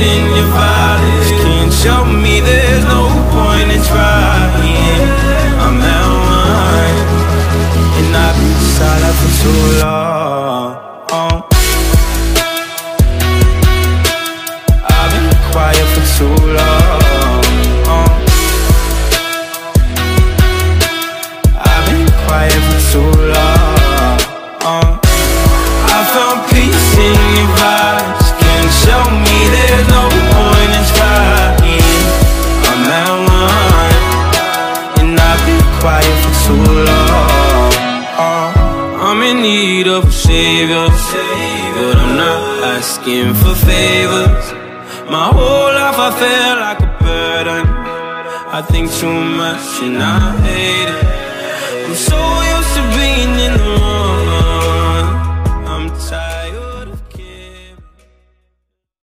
in your violence Can't show me there's no point in trying. I'm at one And I've been silent for too long. I've been quiet for too long. I've been quiet for too long I'm in need of a savior But I'm not asking for favors. My whole life I felt like a burden. I think too much and I hate it. I'm so